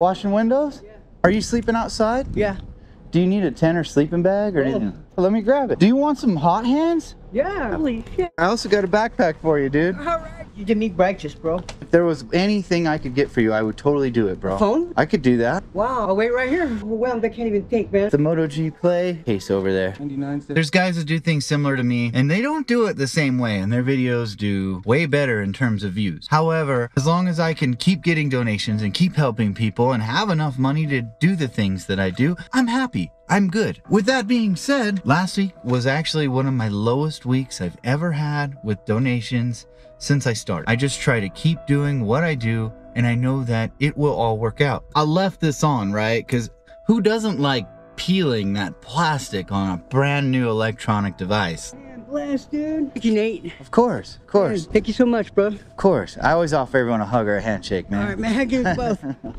Washing windows? Yeah. Are you sleeping outside? Yeah. Do you need a tent or sleeping bag or Oh. anything? Let me grab it. Do you want some hot hands? Yeah. Holy shit. I also got a backpack for you, dude. All right. You did me breakfast, bro. If there was anything I could get for you, I would totally do it, bro. phone? I could do that. Wow. I'll wait right here. Overwhelmed. I can't even think, man. The Moto G Play case over there. 99 cents. There's guys that do things similar to me, and they don't do it the same way, and their videos do way better in terms of views. However, as long as I can keep getting donations and keep helping people and have enough money to do the things that I do, I'm happy. I'm good. With that being said, last week was actually one of my lowest weeks I've ever had with donations since I started. I just try to keep doing what I do, and I know that it will all work out. I left this on, right? Because who doesn't like peeling that plastic on a brand new electronic device? Man, bless, dude. Thank you, Nate. Of course, of course, Man, Thank you so much, bro. of course. I always offer everyone a hug or a handshake, man. All right, man. Give us both.